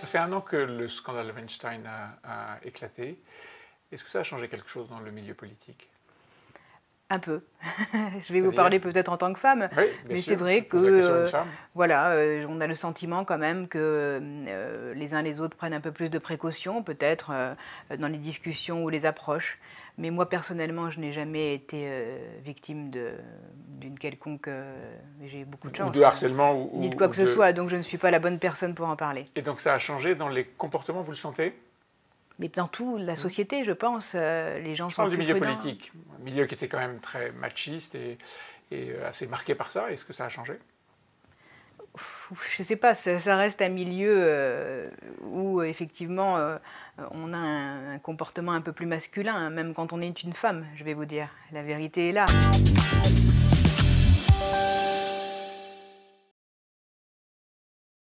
Ça fait un an que le scandale Weinstein a, a éclaté. Est-ce que ça a changé quelque chose dans le milieu politique? Un peu. je vais vous parler peut-être en tant que femme, mais c'est vrai que euh, voilà, euh, on a le sentiment quand même que euh, les uns les autres prennent un peu plus de précautions, peut-être dans les discussions ou les approches. Mais moi personnellement, je n'ai jamais été victime d'une quelconque, j'ai beaucoup de chance. Ou de harcèlement ou, ni de quoi que ce soit, donc je ne suis pas la bonne personne pour en parler. Et donc ça a changé dans les comportements, vous le sentez? Mais dans toute la mmh. société, je pense, euh, les gens je sont parle du milieu politique, un milieu qui était quand même très machiste et, euh, assez marqué par ça. Est-ce que ça a changé? Je ne sais pas, ça, reste un milieu euh, où effectivement on a un, comportement un peu plus masculin, hein, même quand on est une femme, je vais vous dire. La vérité est là.